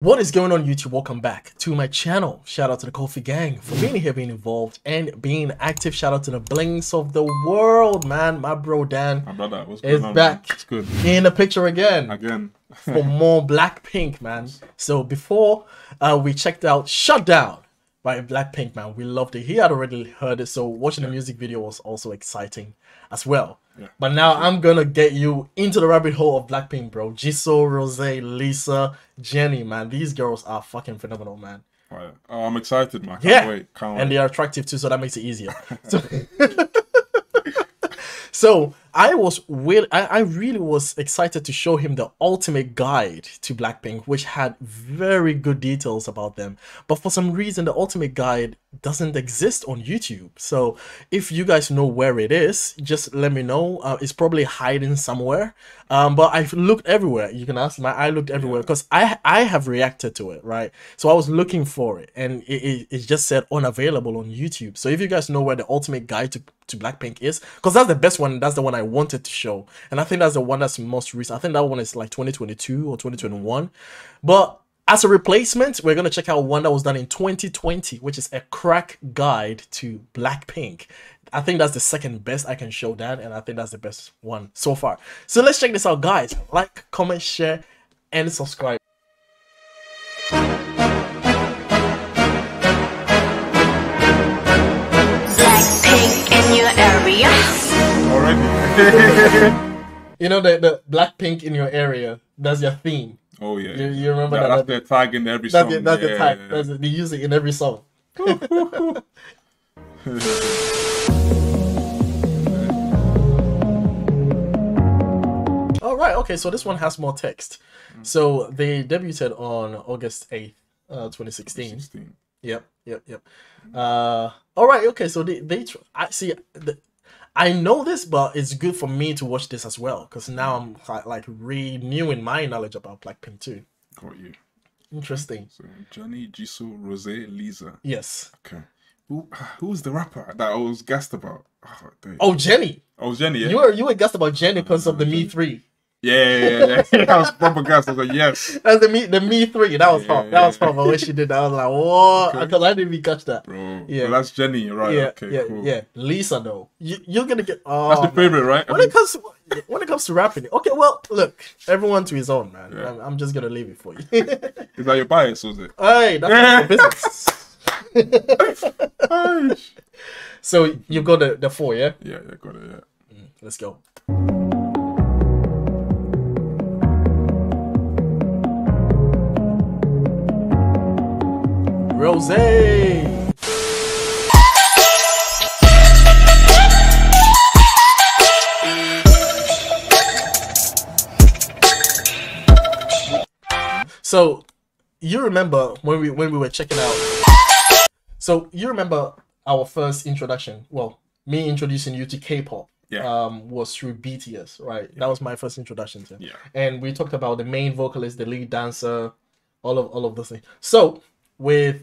What is going on YouTube? Welcome back to my channel. Shout out to the Qofy gang for being here, being involved, and being active. Shout out to the Blinks of the world, man. My bro Dan My brother, what's is on, back Man? It's good. in the picture again Again. for more Blackpink, man. So before uh, we checked out Shutdown by Blackpink, man, we loved it. He had already heard it, so watching the music video was also exciting as well. Yeah. But now I'm gonna get you into the rabbit hole of Blackpink, bro. Jisoo, Rosé, Lisa, Jennie, man. These girls are fucking phenomenal, man. Right. Oh, I'm excited, man. Can't Yeah, wait. Can't and wait. they are attractive too, so that makes it easier. so, so I was will I, I really was excited to show him the ultimate guide to Blackpink, which had very good details about them. But for some reason, the ultimate guide doesn't exist on YouTube. So if you guys know where it is, just let me know. Uh, it's probably hiding somewhere. Um, but I've looked everywhere. You can ask my I looked everywhere because I I have reacted to it, right? So I was looking for it, and it, it, it just said unavailable on YouTube. So if you guys know where the ultimate guide to to Blackpink is, because that's the best one. That's the one I wanted to show, and I think that's the one that's most recent. I think that one is like 2022 or 2021, but. As a replacement, we're gonna check out one that was done in 2020, which is a crack guide to Blackpink. I think that's the second best I can show that, and I think that's the best one so far. So let's check this out, guys. Like, comment, share, and subscribe. You know the the Blackpink in your area. That's your theme. oh, yeah. You, you remember That- that? that's their tag in every that's song. the, that's yeah, the type. yeah, yeah. They use it in every song. All right. Okay. So this one has more text. So they debuted on August eighth, uh, 2016. 16. Yep, yep, yep. Uh, all right, okay. So they they tr- I see. The, I know this, but it's good for me to watch this as well because now I'm mm. like, like renewing my knowledge about Blackpink too. Got you. Interesting. So, Jennie, Jisoo, Rosé, Lisa. Yes. Okay. Who who's the rapper that I was gassed about? Oh. Oh, Jennie. oh Jennie, yeah? You were you were gassed about Jennie because of the Me Three. Yeah, yeah, yeah. yeah. I was proper gassed. I was like, yes, That's the Me the Me Three. That was Yeah, yeah, That was hot. But when she did that, I was like, what? Okay. Because I didn't even catch that. bro. Yeah. Yeah. that's Jennie, right? yeah, okay, yeah, cool. yeah. Lisa though, you, you're gonna get. Oh, That's the man. favorite, right? I when mean, it comes to, when it comes to rapping, okay, well, look, everyone to his own, man. Yeah. I'm, I'm just gonna leave it for you. is that your bias, was it? hey, that's your business. So you've got the, the four, yeah. yeah, yeah, got it, yeah. Mm, let's go. Rosé. So you remember when we when we were checking out so you remember our first introduction well me introducing you to k-pop Yeah. um was through bts right that was my first introduction to. Yeah. and we talked about the main vocalist the lead dancer all of all of those things so with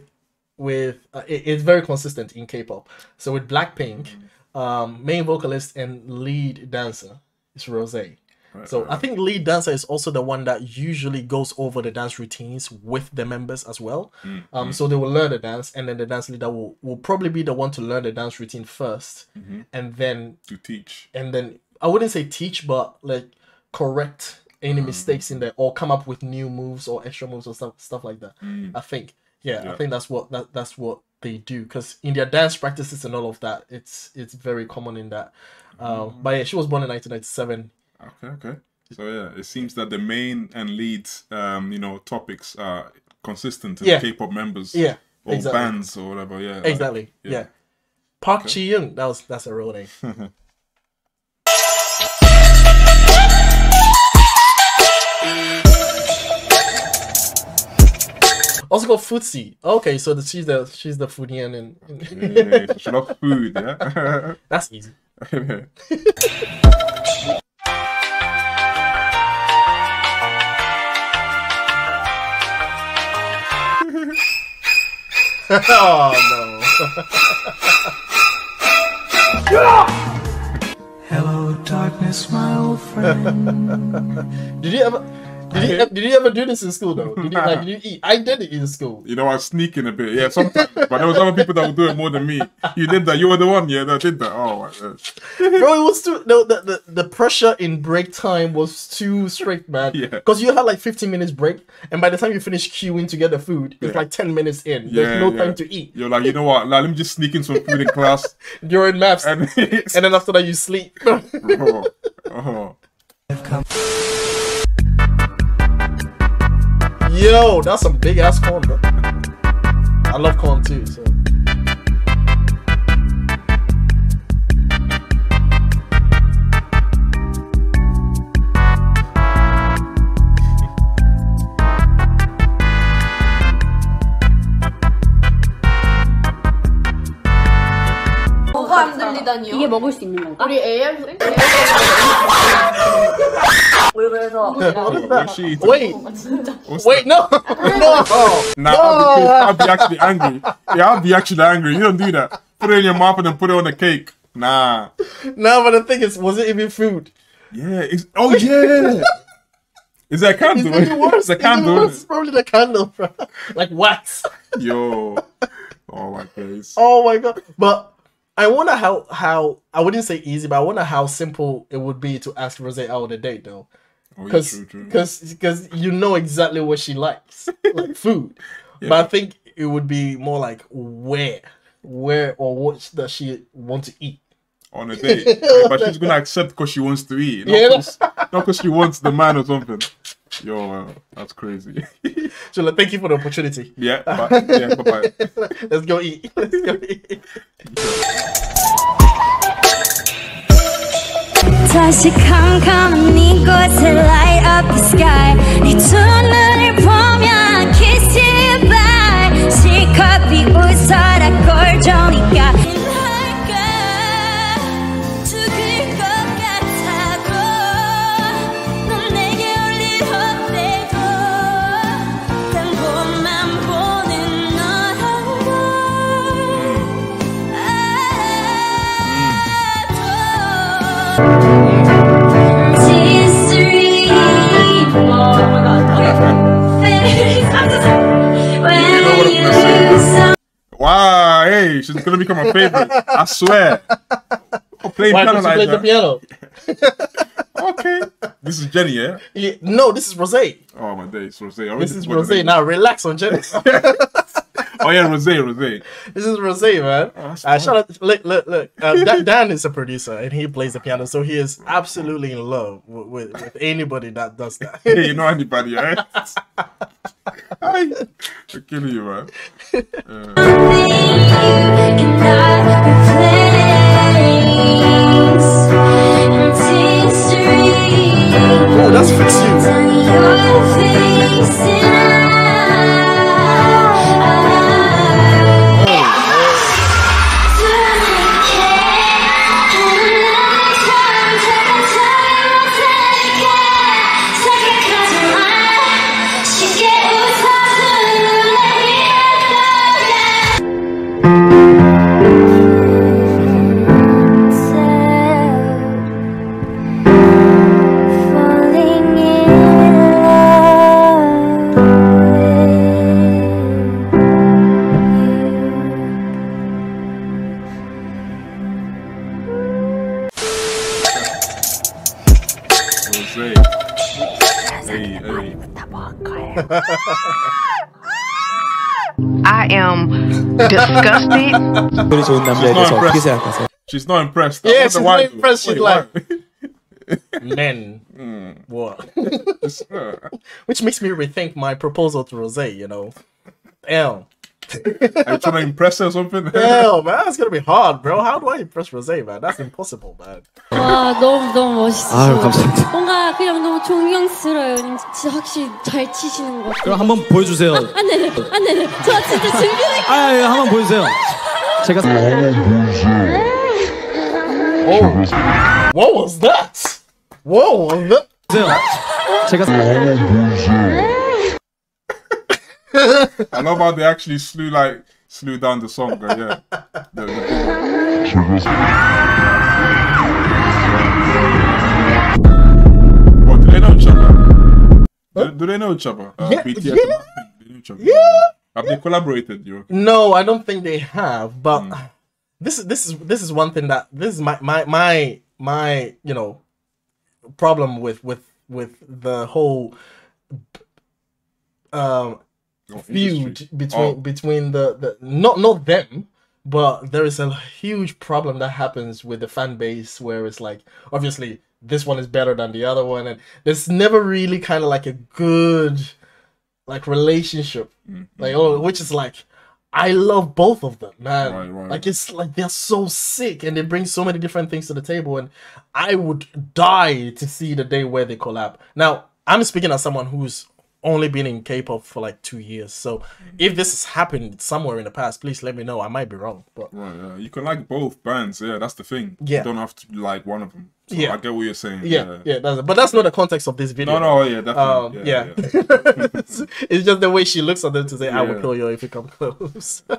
with uh, it- it's very consistent in k-pop so with blackpink um main vocalist and lead dancer is Rosé Right, so right, I think lead dancer is also the one that usually goes over the dance routines with the members as well. Mm, Um, so they will learn the dance, and then the dance leader will, will probably be the one to learn the dance routine 1st Mm-hmm. and then to teach. and then I wouldn't say teach, but like correct any Mm. mistakes in there, or come up with new moves or extra moves or stuff stuff like that. I think, yeah, I think that's what that that's what they do because in their dance practices and all of that, it's it's very common in that. Uh, Mm. but yeah, she was born in 1997. Okay, okay. So yeah, it seems that the main and lead, um, you know, topics are consistent to Yeah. K-pop members, Yeah, or exactly. bands or whatever. Yeah, like- Exactly. yeah. yeah. Park Chae-young. That was that's a real name. also called Footsie. Okay, so the, she's the she's the Fudian and, and yeah, she loves food. Yeah. that's easy. oh no. Hello, darkness, my old friend. no! Did you ever? Did you, did you ever do this in school though? Did you like did you eat? I did it in school. You know, I was sneaking a bit. Yeah, sometimes. but there was other people that would do it more than me. You did that. You were the one, yeah, that did that. Oh, my God. Bro, it was too no the, the, the pressure in break time was too strict, man. Yeah. Because you had like 15 minutes break, and by the time you finish queuing to get the food, it's Yeah. like 10 minutes in. Yeah, There's no yeah. time to eat. You're like, you know what? Like, let me just sneak in some food in class. During maths, and, And, then after that you sleep. oh, oh. Yo, that's some big ass corn, bro. I love corn too, so. 안 들리다니요? 이게 먹을 수 있는 건가? 우리 AR 왜 그래서 What is What's she that? eating? Wait, What's wait, no, no. Nah, I'll, be, I'll be actually angry. Yeah, I'll be actually angry. You don't do that. Put it in your mouth and then put it on the cake. Nah. No, but the thing is, was it even food? Yeah. It's, oh, yeah. Is that a candle? It's even worse. It's a It's even candle. worse. It's isn't probably the candle, bro. Like wax. it? Yo. Oh, my face. Oh my god! But I wonder how how I wouldn't say easy, but I wonder how simple it would be to ask Rosé out on a date though, Oh, yeah, because true, true. because you know exactly what she likes, like food. But I think it would be more like where where or what does she want to eat? on a date. Yeah, but she's gonna accept because she wants to eat, not because 'cause she wants the man or something. Yo, uh, that's crazy. So like, thank you for the opportunity. yeah, but, yeah, bye bye. Let's go eat. Let's go eat. 다시 캄캄한 이곳에 light up the sky 네 두 눈을 보면 kiss you bye 실컷 비웃어라 꼴 좋으니까 할까 Wow, hey, she's gonna become a favorite. I swear. Oh, playing Why piano like play the piano? Okay. This is Jennie, yeah? Yeah, no, this is Rosé. Oh my days, Rosé. Already is Rosé. Now relax on Jennie. Oh yeah, Rosé, Rosé. This is Rosé, man. that's uh, shout out, look, look, look. Uh, Dan, Dan is a producer and he plays the piano, so he is absolutely in love with, with, with anybody that does that. Hey, you know anybody, eh? Hi. I'm killing you, man. cannot replace history. oh, that's fits I am disgusted. She's not impressed. She's not impressed. That's yeah, she's not impressed. She's like, men. Hmm. What? Uh. Which makes me rethink my proposal to Rosé, you know. Damn. Are you trying to impress her or something? Damn, man, that's gonna be hard, bro. How do I impress Rose, man? That's impossible, man. 와 너무 너무 멋있으시고 아유, 감사합니다. 뭔가 그냥 너무 존경스러워요 진짜 확실히 잘 치시는 것 같아요 그럼 한번 보여주세요. 안 되네 안 되네 저 진짜 준비를 아, 예, 한번 보여주세요. 제가 Oh, what was that? What was that? 제가 I love how they actually slew like slew down the song. But yeah, the, the, oh, do they know each other? Do, do they know each other? Uh, Yeah, BTS yeah. they know each other. Yeah. Have they collaborated? You? No, I don't think they have. But Hmm. this is this is this is one thing that this is my my my my you know problem with with with the whole um Oh, feud between Oh. between the, the not not them but there is a huge problem that happens with the fan base where it's like obviously this one is better than the other one and there's never really kind of like a good like relationship. Mm-hmm. Like oh which is like i love both of them man. Right, right. like it's like they're so sick and they bring so many different things to the table and i would die to see the day where they collab. Now i'm speaking as someone who's only been in k-pop for like two years so if this has happened somewhere in the past please let me know i might be wrong but Right, yeah. You can like both bands. Yeah, that's the thing. Yeah. You don't have to like one of them. So Yeah. I get what you're saying. yeah yeah, that's but that's not the context of this video No, no, yeah, definitely. um, yeah. yeah, yeah. it's just the way she looks at them to say, "I will kill you if you come close."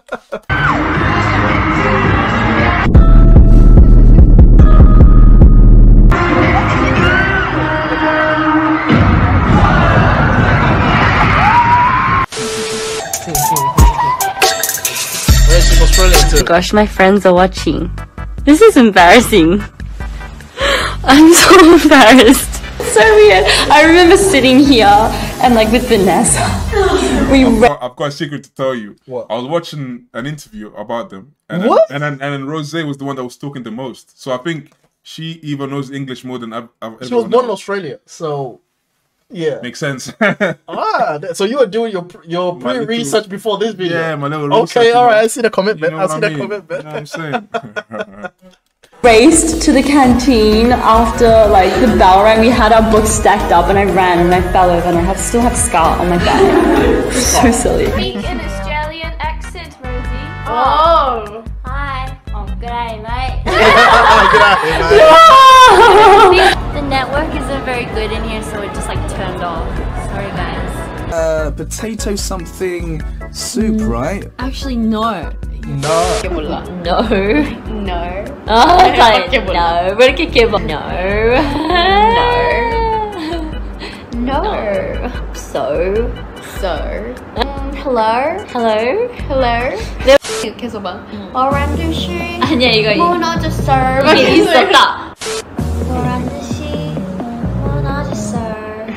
Where's oh she Gosh, my friends are watching. This is embarrassing. I'm so embarrassed. So weird. I remember sitting here and like with Vanessa. We I've got, I've got a secret to tell you. What? I was watching an interview about them, and then, What? and then and then Rosé was the one that was talking the most. So I think she even knows English more than I've, I've She was born in Australia, so yeah. Makes sense. Ah, so you were doing your your pre-research before this video. yeah, my little Okay, research, all you know. I see the commitment. You know I see I the mean? commitment. You know what I'm saying? raced to the canteen after like the bell rang. We had our books stacked up and I ran and I fell over and I have still have a scar on my back. so silly. Speak an Australian accent, Rosie. Oh. Hi. Oh, good day, mate the network isn't very good in here, so it just like turned off. Sorry, guys. Uh, potato something soup, right? Actually, no. no. No. No. Oh, like, no. 왜 이렇게 깨봐? No. No. No. So. So. Um, hello? Hello? Hello? 계속 봐. 오란드 씨. 아니야 이거 이- 원하지 sir. 이게 있었다. 오란드 씨. 원하지 sir.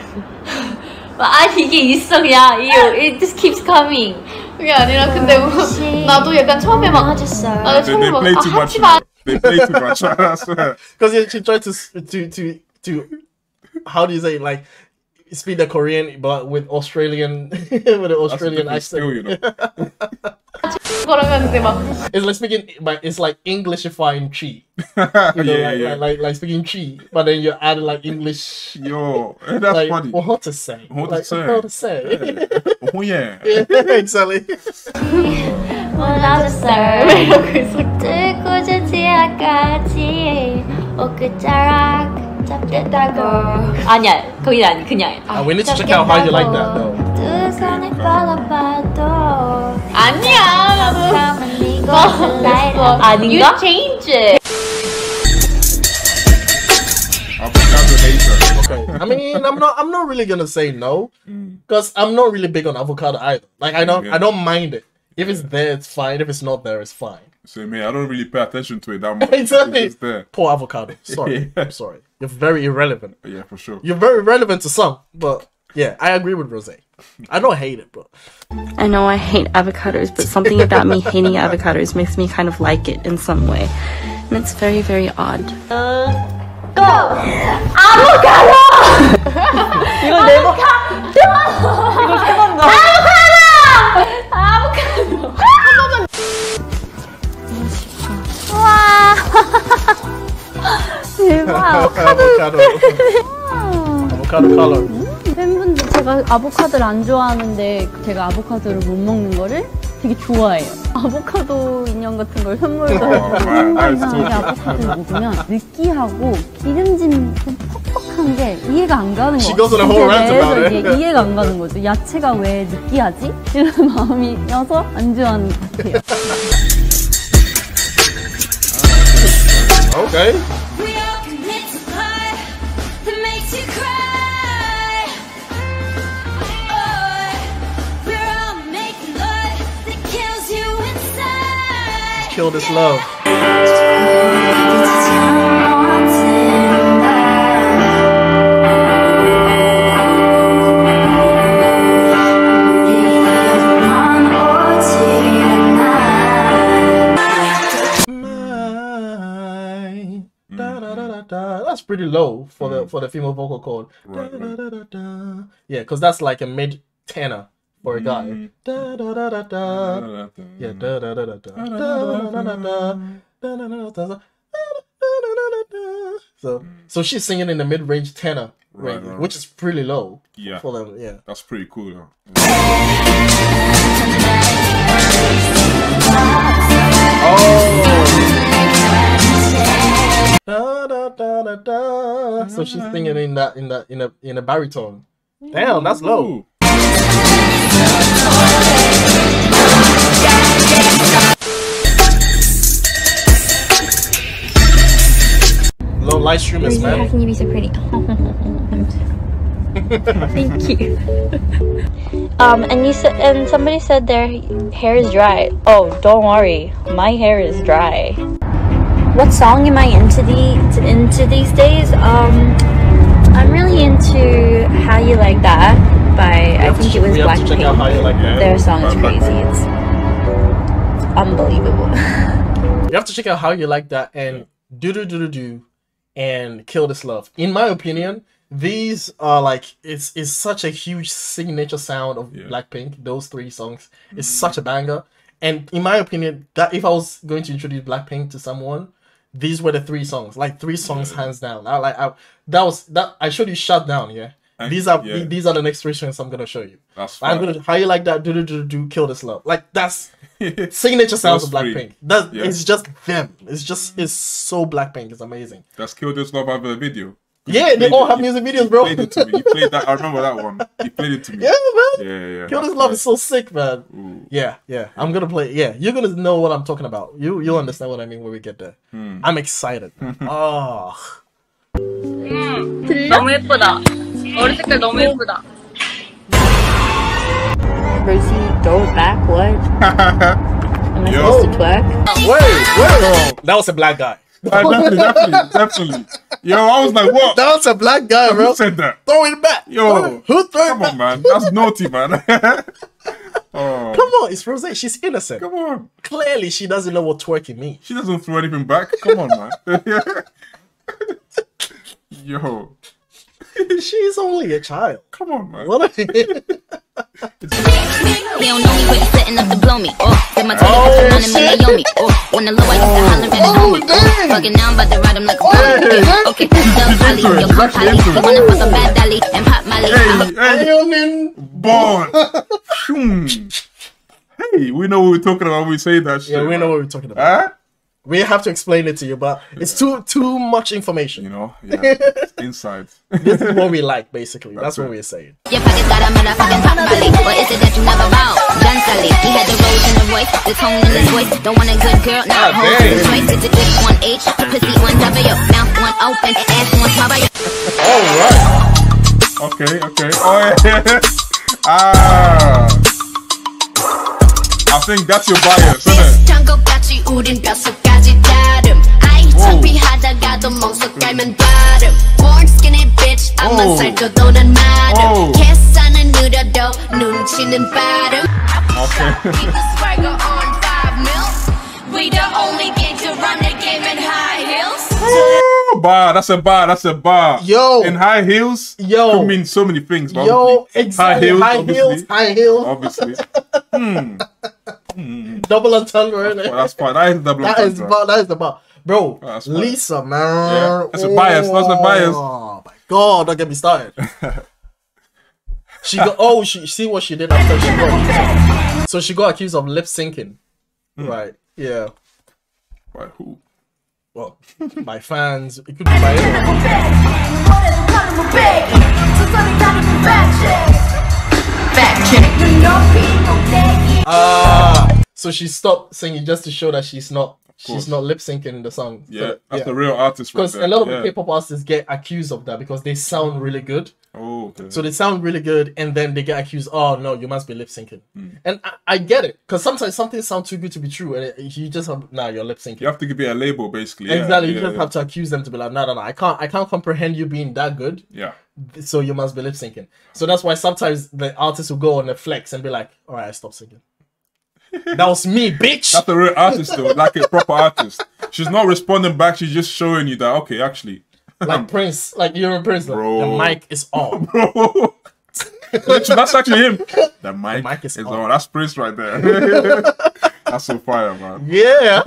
아니 이게 있어 그냥 이 it just keeps coming. 그게 아니라 근데 씨. 나도 약간 처음에 막 원하지 sir. 나 they, 처음에 they 막 play 아, too much. 하지 마. They play too much. I swear. Because she tried to s- to to to how do you say it? like speak the Korean but with Australian with an That's a Australian different accent. skill, you know. 걸어가는데 근데 막 It's like speaking, but it's like Englishifying chi. yeah, You know, yeah, like, yeah. Like, like like speaking chi, but then you add like English. Yo, eh, that's like funny. what to say? What to like, say? What to say? Oh yeah. exactly. 원하지 sir. 듣고 저 뒤에까지 오그자락 잡겠다고. 아니야 거기 아니 그냥. Uh, we need to check out how you like that though. 두 손을 뻗어봐도 아니야 나도 뭐 아닌가? You change it. Okay. I mean, I'm not. I'm not really gonna say no, because I'm not really big on avocado either. Like, I don't. Yeah. I don't mind it. If it's there, it's fine. If it's not there, it's fine. So, me, I don't really pay attention to it that much. exactly. It's there. Poor avocado. Sorry. yeah. I'm sorry. You're very irrelevant. Yeah, for sure. You're very relevant to some, but yeah, I agree with Rosé. I don't hate it, but I know I hate avocados, but something about me hating avocados makes me kind of like it in some way. And it's very, very odd. Uh go! Avocado! Avocado! Avocado! Avocado. avocado color. 팬분들 제가 아보카도를 안 좋아하는데 제가 아보카도를 못 먹는 거를 되게 좋아해요. 아보카도 인형 같은 걸 선물도 is 이상하게 아보카도를 먹으면 느끼하고 기름진 좀 퍽퍽한 게 이해가 안 가는 거예요. 그래서. 이게 이해가 안 가는 거죠. 야채가 왜 느끼하지? 이런 마음이어서 안 좋아하는 것 같아요. We all kill this love. that's pretty low for mm. the for the female vocal chord. Right, right. Yeah, because that's like a mid tenor or a guy. Yeah, So, so she's singing in the mid-range tenor right, which is pretty low. Yeah, for them. Yeah, that's pretty cool. Oh. Da, da, da, da, da. So she's singing in that in that in a in a baritone. Damn, that's low. Ooh. Low light streamers, How man. can you be so pretty? Thank you. Um, and you said, and somebody said their hair is dry. Oh, don't worry, my hair is dry. What song am I into the into these days? Um, I'm really into "How You Like That" by I think it was we have to check out how you like. Their song is crazy. It's unbelievable. You have to check out how you like that and do do do do do and kill this love. In my opinion, these are like it's it's such a huge signature sound of Blackpink. Those three songs is mm. such a banger. And in my opinion, that if I was going to introduce Blackpink to someone, these were the three songs. Like three songs hands down. I like I, that was that I showed you shut down, yeah. And- These are yeah. these are the next three songs I'm gonna show you. That's I'm fine. gonna how you like that do do do do kill this love. Like that's signature sounds of Those three. Blackpink. That Yeah. it's just them. It's just it's so Blackpink. It's amazing. That's Kill This Love have a video. Yeah, You they played all it- have you- music videos, you bro. played it to me. You played that. I remember that one. You played it to me. Yeah, man. Yeah, yeah. Kill this that's love right. is so sick, man. Yeah, yeah. I'm gonna play. Yeah, you're gonna know what I'm talking about. You you'll understand what I mean when we get there. Hmm. I'm excited. oh, 너무 예쁘다. 어린 색깔 너무 예쁘다. Rosie, throw it back. What? Am I Yo. supposed to twerk? wait, wait. That was a black guy. Ah, definitely, definitely, definitely. Yo, I was like, what? That was a black guy, bro. Who said that? Throw it back. Yo, who threw it come back? on, man. That's naughty, man. oh, Come on, it's Rose. She's innocent. come on. Clearly, she doesn't know what twerking means. She doesn't throw anything back. Come on, man. Yo, She's only a child. come on, man. What? A- He don't know me, but he's setting up to blow me. Oh, said my toilet Oh, running shit. my Naomi. Oh, when the low, I used to holler at his homie. Oh, fucking now I'm about to ride him like a pony. Okay, Doug Polly, into it. yo, She's come actually Polly. into He it. wanna fuck a bad dolly and pop Molly. Hey, hey, Ironing. born. Hey, we know what we're talking about when we say that shit. Yeah, we know man. what we're talking about. Huh? We have to explain it to you, but it's too too much information. You know, yeah. Inside. This is what we like, basically. That's, That's what we're saying. Your pockets got a motherfucking pop Molly. Or is it that you never bow? John Sully, he had the rose in the voice, the tone in his voice. Don't want a good girl, now God hold the choice. It's a dick one H, pussy one W, mouth one open, ass one swallow. All right. Okay, okay. Oh, yeah. ah. I think that's your bias, isn't it? 아이 창피하다가도 멍석 깔면 다름 Born skinny bitch Oh. 앞만 살쪄도 난 마름 Oh. 계산은 느려도 눈치는 빠름 Okay. Keep the swagger on five mils We the only gang to run the game in high heels Ooh, bar, that's a bar, that's a bar. Yo. In high heels, Yo. could mean so many things. but Yo, obviously, exactly. High heels, high heels, obviously. Obviously. double entendre, innit? Well, that's fine. That is double That is entendre. bar. That is the bar, bro. That's. Lisa, man. Yeah, that's a bias, that's a bias. Oh my god! Don't get me started. she got. Oh, she see what she did after she got. accused So she got accused of lip syncing. Hmm. Right. Yeah. By who? Well, my fans. It could be by anyone. Ah. So she stopped singing just to show that she's not she's not lip syncing in the song. Yeah, that's the real artist Because there. a lot of yeah. K-pop artists get accused of that because they sound really good. Oh, okay. So they sound really good, and then they get accused. Oh no, you must be lip syncing, Hmm. and I, I get it because sometimes something sounds too good to be true, and it, you just have nah, you're lip syncing. you have to give it a label, basically. Yeah, exactly, you yeah, just yeah. have to accuse them to be like, no, no, no, I can't, I can't comprehend you being that good. Yeah. So you must be lip syncing. So that's why sometimes the artists will go on a flex and be like, all right, I stop singing. That was me, bitch. That's a real artist, though, like a proper artist. She's not responding back. She's just showing you that okay, actually, like Prince, like you're a Prince. Like, Bro. the mic is on. bro. That's actually him. The mic, mic is is on. on. That's Prince right there. that's so fire, man. Yeah.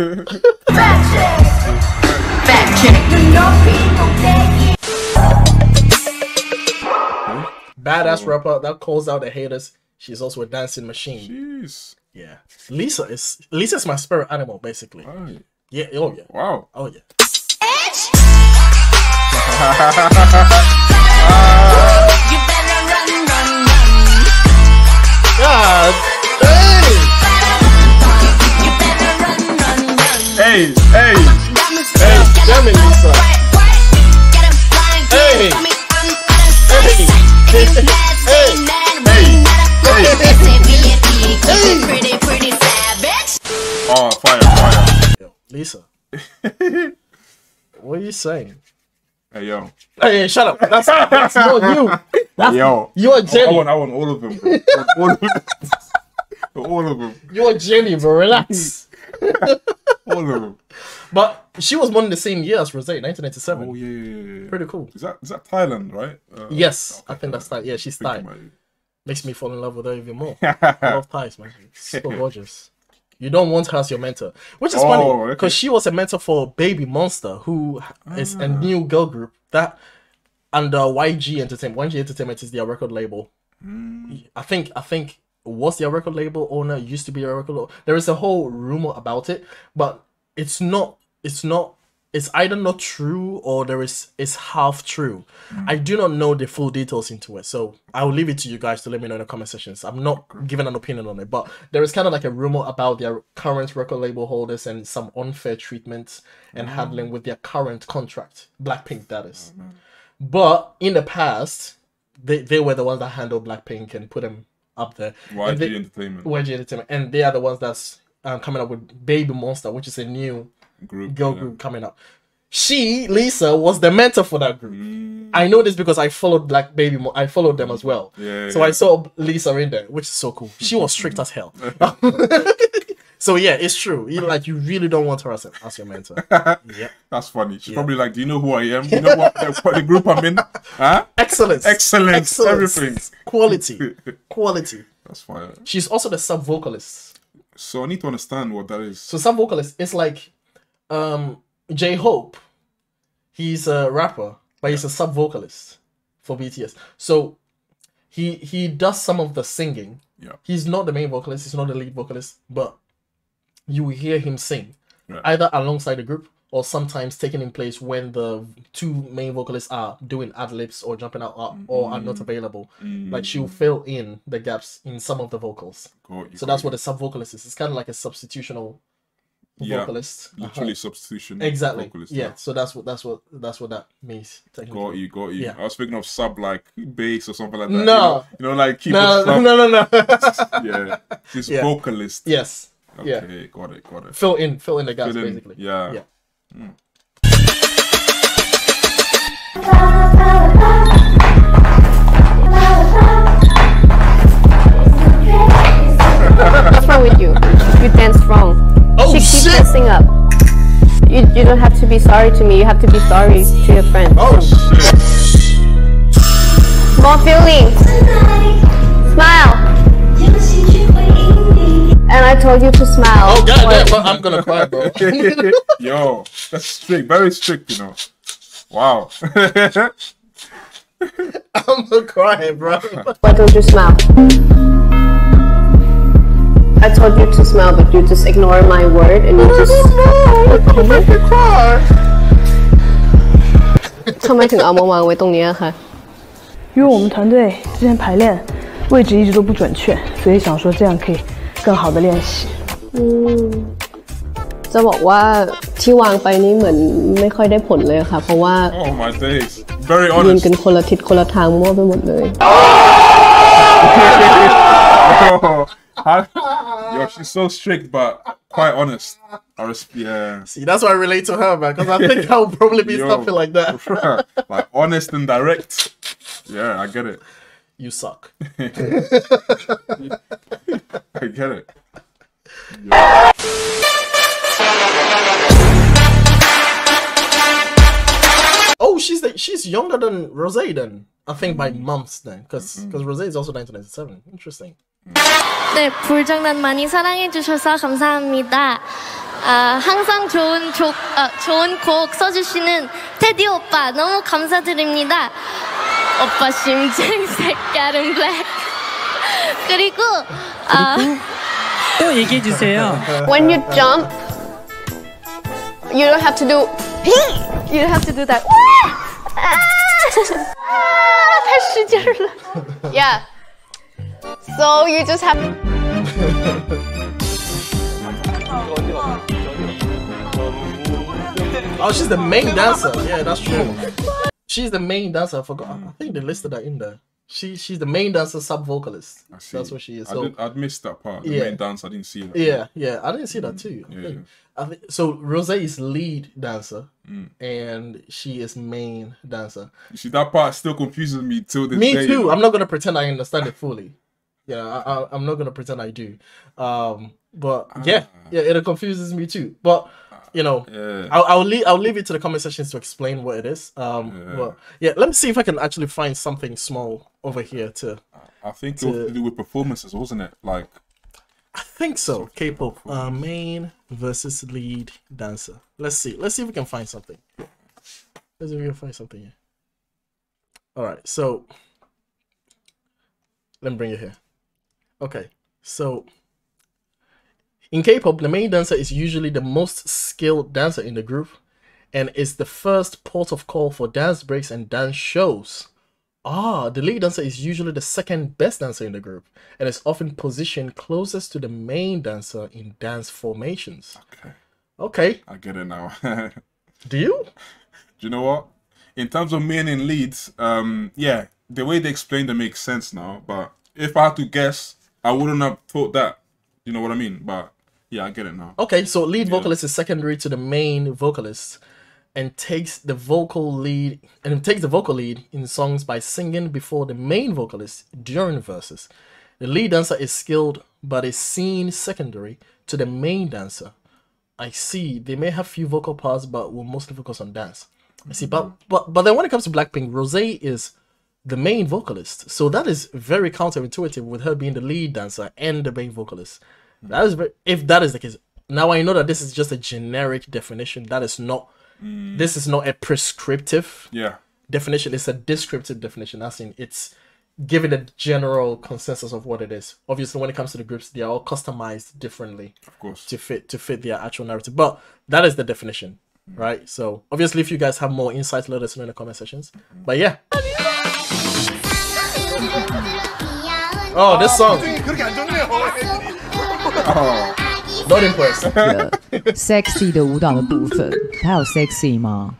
Badass rapper that calls out the haters. She's also a dancing machine. Jeez. Yeah. Lisa is Lisa's my spirit animal, basically. Right. Yeah. Oh yeah. Wow. Oh yeah. God. Hey, hey, Hey, damn it, Lisa. Hey. Hey. Oh, fire, fire. Yo, Lisa. what are you saying? Hey, yo, Hey, shut up. That's that's not you. That's yo. you're I, I Jennie. want, I want all of them. Bro. I want All of them. all of them. You're Jennie, bro. Relax. All of them. But she was born in the same year as Rosé, 1997. Oh yeah, yeah, yeah, yeah. Pretty cool. Is that is that Thailand, right? Uh, Yes, I think that's that. Yeah, she's thinking Thai. Makes me fall in love with her even more. I love Thais, man. So gorgeous. You don't want her as your mentor, which is Oh, funny okay. because she was a mentor for Baby Monster, who is Ah. a new girl group that under YG Entertainment. YG Entertainment is their record label. Hmm. I think I think was their record label owner used to be a record. label. There is a whole rumor about it, but it's not. It's not. It's either not true or there is is half true. Mm. I do not know the full details into it, so I will leave it to you guys to let me know in the comment sections. I'm not giving an opinion on it, but there is kind of like a rumor about their current record label holders and some unfair treatment and mm. handling with their current contract, Blackpink that is. Mm-hmm. But in the past, they, they were the ones that handled Blackpink and put them up there. YG they- Entertainment YG Entertainment, and they are the ones that's um, coming up with Baby Monster, which is a new group. girl yeah. group coming up. She, Lisa, was the mentor for that group. Mm. I know this because I followed Black Baby. Mo- I followed them as well. Yeah, so yeah. I saw Lisa in there, which is so cool. She was strict as hell. so yeah, it's true. You like you really don't want her as, as your mentor. yeah. That's funny. She's probably like, "Do you know who I am? Do you know what, what the group I'm in? Huh? Excellence. Excellence. Excellence. Everything. Quality. Quality. That's fire. She's also the sub vocalist. So I need to understand what that is. So sub vocalist is like um J Hope. He's a rapper, but he's a sub vocalist for BTS. So he he does some of the singing. Yeah. He's not the main vocalist, he's not the lead vocalist, but you will hear him sing. Right. Either alongside the group or sometimes taking in place when the two main vocalists are doing ad libs or jumping out uh, or are not available. Like she'll fill in the gaps in some of the vocals. You, So got that's what the sub vocalist is. It's kind of like a substitutional Yeah. Literally Uh-huh. substitution. Exactly. vocalist, yeah. So that's what that's what that's what that means. Got you, got you. Yeah. I was thinking of sub like bass or something like that. No. You know, you know like keep No, sub. no, no, no. yeah. This Yeah. vocalist. Yes. Yeah. Okay, got it, got it. Fill in, fill in the gaps, Fill in, basically. yeah. Yeah. What's wrong with you? You danced wrong. Oh, she keeps shit! messing up. You, you don't have to be sorry to me. You have to be sorry to your friends. Oh shit! More feelings. Smile. And I told you to smile. Oh god What? damn, I'm gonna cry, bro. Yo, that's strict, very strict, you know. Wow. I'm gonna cry, bro. Why don't you smile? I told you to smile, but you just ignore my word and you just. ทำไมถึงเอามาวางไว้ตรงนี้อะคะ 因为我们团队之前排练位置一直都不准确，所以想说这样可以更好的练习。嗯， จะบอกว่าที่วางไปนี่เหมือนไม่ค่อยได้ผลเลยค่ะ เพราะว่า Oh my days. Very ยืน honest. กันคนละทิศคนละทางมั่วไปหมดเลย Yo, she's so strict, but quite honest. I res- yeah. See, that's why I relate to her, man, because I think I'll probably be Yo. something like that. like honest and direct. Yeah, I get it. you suck. I get it. Oh, she's the, she's younger than Rosé then. I think by mm-hmm. months then, because because mm-hmm. Rosé is also 1997. Interesting. 네, 불장난 많이 사랑해주셔서 감사합니다. 아, 항상 좋은 조, 아, 좋은 곡 써주시는 테디 오빠 너무 감사드립니다. 오빠 심장 색깔은 블랙. 그리고 아, 또 얘기해 주세요. When you jump, you don't have to do. You don't have to do that. 다시 질러. Yeah. So you just have. Oh, she's the main dancer. Yeah, that's true. She's the main dancer. I forgot. I think they listed that in there. She she's the main dancer, sub vocalist. That's what she is. I So did, I'd missed that part. The Yeah. main dance, I didn't see that. yeah, yeah, I didn't see that too. I Yeah, think. I think so. Rosé is lead dancer, Mm. and she is main dancer. You see, that part still confuses me till this Me day. Me too. I'm not gonna pretend I understand it fully. Yeah, I, I, I'm not gonna pretend I do. Um, but yeah, yeah, it confuses me too. But you know, Yeah. I'll, I'll leave I'll leave it to the comment sections to explain what it is. Um, Yeah. but yeah, let me see if I can actually find something small over here to. I think it was to do with performances, wasn't it? Like, I think so. K-pop, uh, main versus lead dancer. Let's see. Let's see if we can find something. Let's see if we can find something here. All right. So let me bring it here. Okay. So in K-pop, the main dancer is usually the most skilled dancer in the group, and is the first port of call for dance breaks and dance shows. Ah, the lead dancer is usually the second best dancer in the group and is often positioned closest to the main dancer in dance formations. Okay. Okay. I get it now. Do you? Do you know what? In terms of main and leads, um, yeah, the way they explained it makes sense now. But if I had to guess, I wouldn't have thought that. You know what I mean? But yeah, I get it now. Okay, so lead vocalist is secondary to the main vocalist and takes the vocal lead and takes the vocal lead in songs by singing before the main vocalist during verses. The lead dancer is skilled but is seen secondary to the main dancer. I see. They may have few vocal parts but will mostly focus on dance. I see. But but but then when it comes to Blackpink, Rosé is the main vocalist. So that is very counterintuitive with her being the lead dancer and the main vocalist. That is very, if that is the case. Now I know that this is just a generic definition. That is not mm. this is not a prescriptive Yeah. definition. It's a descriptive definition. As in it's giving a general consensus of what it is. Obviously when it comes to the groups, they are all customized differently Of course. to fit to fit their actual narrative. But that is the definition. Mm. Right? So obviously if you guys have more insights, let us know in the comment sections. But yeah. Oh, this song. Not impressed. 个 sexy 的舞蹈的部分，它有 sexy 吗？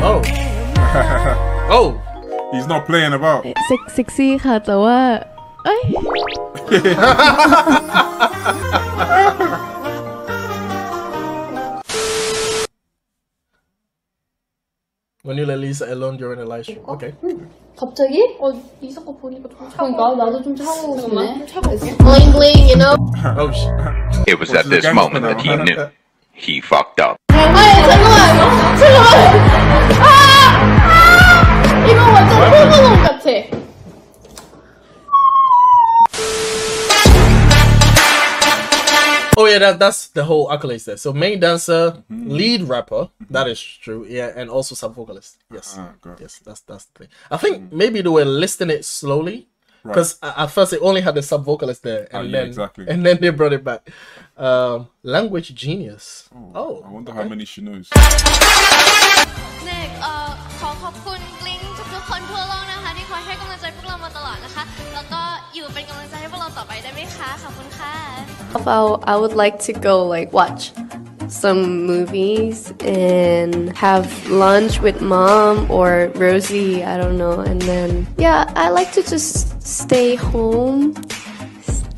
Oh. oh. He's not playing about. เซ็กเซ็กซี่ค่ะ แต่ว่า เอ้ย When you let Lisa alone during the live stream. Okay. 갑자기? 어, 이사 거 보니까 좀 차가워. 그러니까 나도 좀 차가워. 잠깐만. 차가워. bling bling you know Oh shit. It was at this moment that he knew he fucked up. 아니 잠깐만 잠깐만 아! 아! yeah, that, that's the whole accolades there. So main dancer, lead rapper, that is true. Yeah, and also sub vocalist. Yes, yes, that's that's the thing. I think maybe they were listing it slowly because at first they only had the sub vocalist there, and Ah, yeah, then exactly. and then they brought it back. Um, language genius. Oh, I wonder how many she knows. เน็กเอ่อขอขอบคุณบลิงทุกๆคนทั่วโลกนะคะ ที่คอยให้กำลังใจพวกเรามาตลอดนะคะ แล้วก็อยู่เป็นกำลังใจให้พวกเราต่อไป ได้ไหมคะ ขอบคุณค่ะ ะ About I would like to go like watch some movies and have lunch with mom or Rosie, I don't know. And then yeah, I like to just stay home.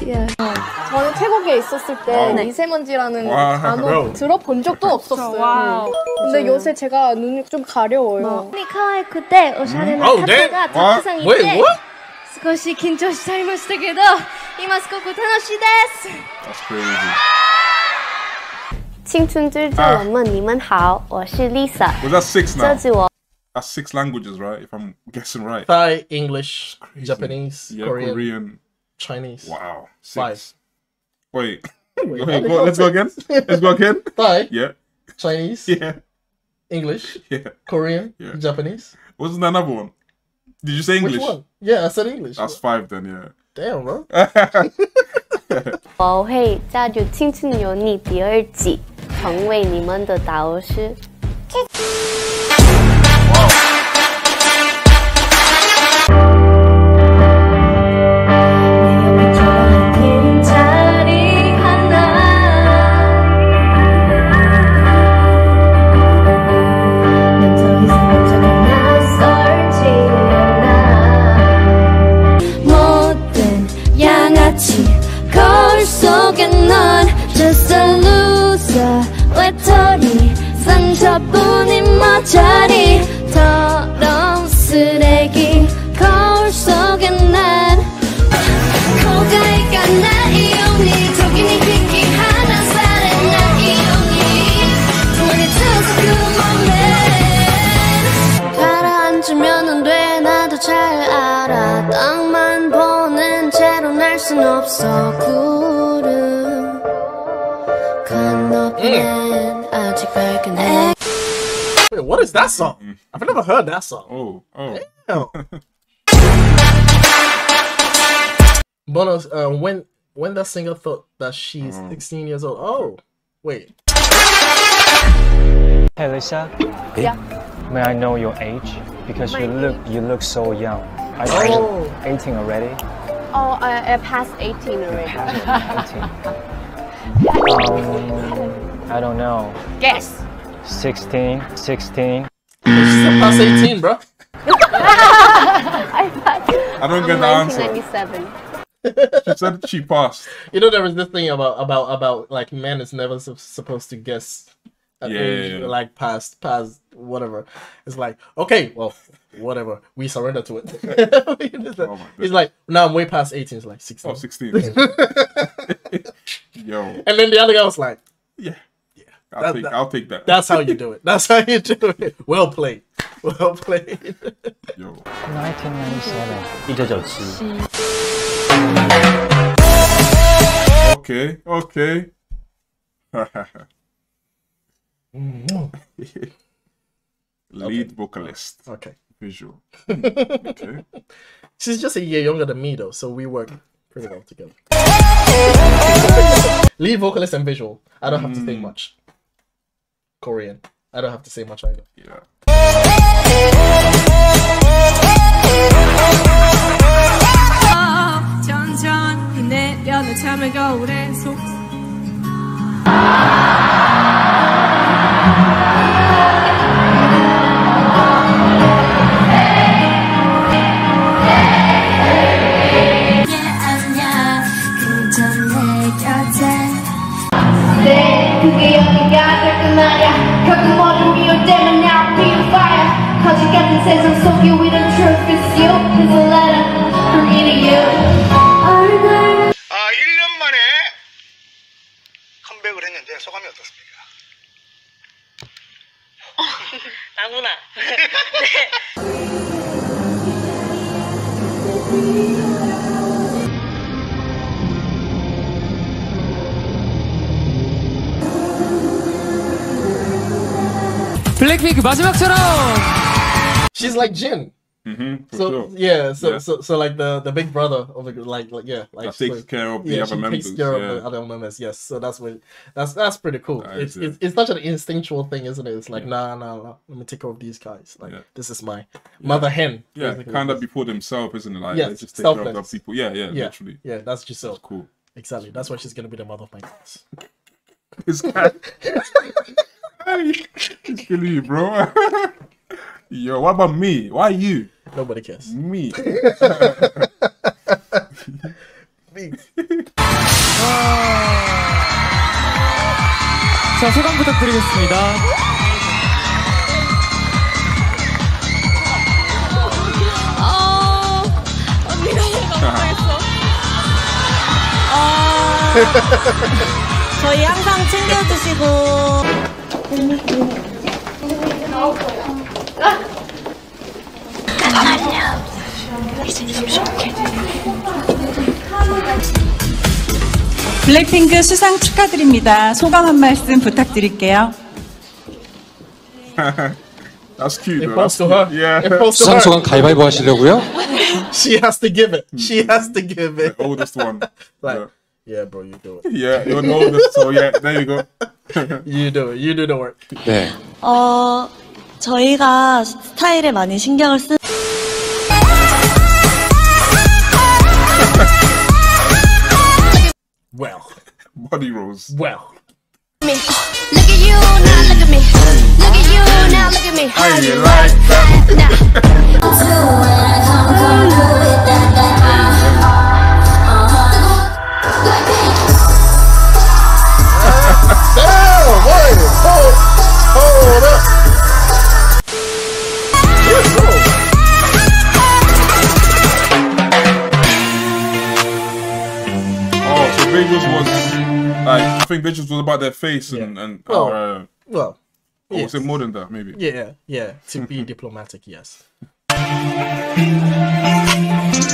Yeah. 저는 태국에 있었을 때 와우. 미세먼지라는 와우. 단어 들어본 적도 없었어요. 와우. 근데 요새 제가 눈이 좀 가려워요. に可愛くておしゃれな Oh, 方 damn. がたくさんいて Wait, what? 少し緊張しちゃいましたけど 今すごく楽しいです That's crazy. 青春之作我们你们好，我是 Lisa。 Was that six now? 这是我 That's six languages, right? If I'm guessing right. Thai, English, Japanese, Yeah, Korean, Korean. Chinese. Wow. Five. Six. Wait. Wait, Wait, how go, did let's you go say- again. Let's go again. Thai, Yeah. Chinese, Yeah. English, Yeah. Korean, Yeah. Japanese. Wasn't there another one? Did you say English? Which one? Yeah, I said English. That's five then, yeah. Damn, bro. 我会加入《青春有你》第二季，成为你们的导师。Jai that song? I've never heard that song. Oh, oh. Damn. Bonus, uh, when when that singer thought that she's 16 years old. Oh, wait. Hey Lisa, Yeah. may I know your age? Because you My look you look so young. Are Oh. you 18 already? Oh, I, I passed 18 already. 18. Um, I don't know. Guess. 16, 16. She's past 18, bro. I passed. I don't I'm get the answer. 1997. She said she passed. You know, there is this thing about about about like men is never sup- supposed to guess an Yeah, age, yeah, yeah. like past past whatever. It's like okay, well, whatever. We surrender to it. Oh it's like- He's like, now I'm way past 18. It's like 16. Oh, 16. Yo. And then the other guy was like, Yeah. Yeah. I'll That- take that- I'll take that. That's how you do it. That's how you do it. Well played. Well played. Yo. 1997. Okay, okay. Lead vocalist. Okay. Visual. okay. She's just a year younger than me though, so we work pretty well together. Lead vocalist and visual. I don't have to think much. Korean. I don't have to say much either. Yeah. 천천히 내려는 참을 겨울에 속 거짓 같은 세상 속에 we the truth is you It's a letter from me to you 아, 1년 만에 컴백을 했는데 소감이 어떻습니까? 나구나. 블랙핑크 마지막처럼 She's like Jin. Mm-hmm, So sure. yeah, so Yeah. so so like the the big brother of the like like yeah like That takes so- care of the yeah, other members, takes care yeah. of the other members. Yes, so that's what that's that's pretty cool. That It's, it's it's such an instinctual thing, isn't it? It's like nah nah nah. Let me take care of these guys. Like Yeah. this is my mother hen. Yeah, basically. kind of before themselves, isn't it? Like, let's just take care of selfless. other people. Yeah, yeah, yeah, literally. yeah. That's Giselle. cool. Exactly. That's why she's gonna be the mother of my kids. Guy. hey, he's killing you, bro. Yo, what about me? Why you? Nobody cares. Me. me. 자, 소감 부탁드리겠습니다. 어, 언니가 너무 감동했어. 저희 항상 챙겨주시고 블랙핑크 수상 축하드립니다. 소감 한 말씀 부탁드릴게요. That's cute. It That's to her. Yeah. It falls to 수상 her. 소감 가위바위보 하시려고요? She has to give it. She has to give it. The oldest one. Like, yeah, bro, you do it. Yeah, you're the oldest, so yeah, there you go. You do it. You do the work. 네. 어, 저희가 스타일에 많이 신경을 쓰. Well, Body rolls. well. Look at you now, look at me. Look at you now, look at me. How you like that? Oh, Was like I think Visuals was about their face and and Well, uh, Well, or was it more than that? Maybe. Yeah, yeah. To be diplomatic, yes.